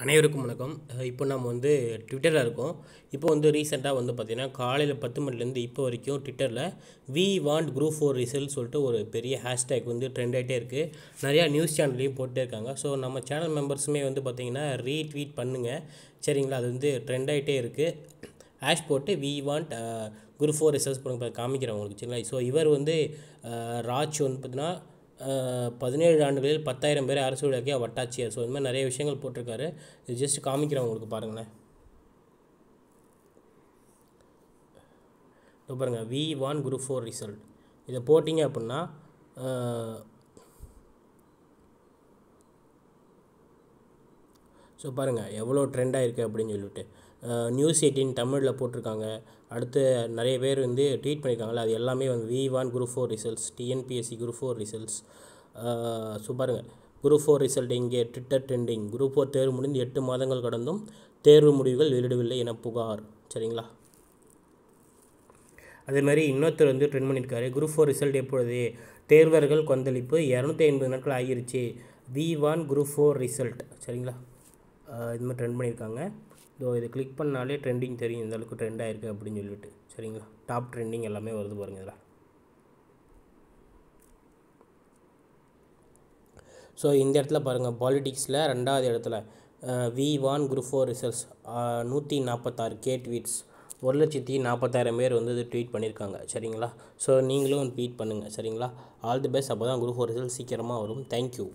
அனைவருக்கும் வணக்கம். இப்போ நம்ம வந்து ட்விட்டரில் இருக்கோம். இப்போ வந்து ரீசெண்டாக வந்து பார்த்திங்கன்னா காலையில் பத்து மணிலேருந்து இப்போ வரைக்கும் ட்விட்டரில் we want group four result சொல்லிட்டு ஒரு பெரிய ஹேஷ்டேக் வந்து ட்ரெண்ட் ஆகிட்டே இருக்குது நிறையா நியூஸ் சேனல்லையும் போட்டே இருக்காங்க. ஸோ நம்ம சேனல் மெம்பர்ஸுமே வந்து பார்த்திங்கன்னா ரீட்வீட் பண்ணுங்கள் சரிங்களா? அது வந்து ட்ரெண்ட் ஆகிட்டே இருக்குது ஹேஷ் போட்டு we want group four results போடுங்க. காமிக்கிறேன் உங்களுக்கு. சரிங்களா? ஸோ இவர் வந்து ராஜ் வந்து பார்த்திங்கன்னா பதினேழு ஆண்டுகளில் பத்தாயிரம் பேரை அரசு விளக்கிய வட்டாட்சியர். ஸோ இந்த மாதிரி நிறைய விஷயங்கள் போட்டிருக்காரு. இது ஜஸ்ட் காமிக்கிறேன் உங்களுக்கு பாருங்களேன். இப்போ பாருங்கள் we want group four result இதை போட்டிங்க அப்படின்னா ஸோ பாருங்கள் எவ்வளோ ட்ரெண்டாக இருக்குது அப்படின்னு சொல்லிட்டு. நியூஸ் எயிட்டின் தமிழில் போட்டிருக்காங்க. அடுத்து நிறைய பேர் வந்து ட்வீட் பண்ணியிருக்காங்கல்ல அது எல்லாமே வந்து we want group four results TNPSC group four results so பாருங்கள் குரூப் ஃபோர் ரிசல்ட் இங்கே ட்விட்டர் ட்ரெண்டிங் குரூப் ஃபோர் தேர்வு முடிந்து எட்டு மாதங்கள் கடந்தும் தேர்வு முடிவுகள் வெளியிடவில்லை என புகார். சரிங்களா? அதே மாதிரி இன்னொருத்தர் வந்து ட்ரெண்ட் பண்ணியிருக்காரு குரூப் ஃபோர் ரிசல்ட் எப்பொழுது? தேர்வர்கள் கொந்தளிப்பு இரநூத்தி ஐம்பது நாட்கள் ஆகிருச்சு. We want group four result சரிங்களா? இது மாதிரி ட்ரெண்ட் பண்ணியிருக்காங்க. இதோ இதை கிளிக் பண்ணாலே ட்ரெண்டிங் தெரியும். இந்த அளவுக்கு ட்ரெண்ட் ஆயிருக்கு அப்படின்னு சொல்லிட்டு. சரிங்களா? டாப் ட்ரெண்டிங் எல்லாமே வருது பாருங்க இதில். ஸோ இந்த இடத்துல பாருங்கள் பாலிடிக்ஸில் ரெண்டாவது இடத்துல we want group four results நூற்றி நாற்பத்தாறு கே ட்வீட்ஸ் ஒரு லட்சத்தி நாற்பத்தாயிரம் பேர் வந்து இது ட்வீட் பண்ணியிருக்காங்க. சரிங்களா? ஸோ நீங்களும் ட்வீட் பண்ணுங்கள் சரிங்களா? ஆல் தி பெஸ்ட் அப்போ தான் குரூப் ஃபோர் ரிசல்ட் சீக்கிரமாக வரும் தேங்க்யூ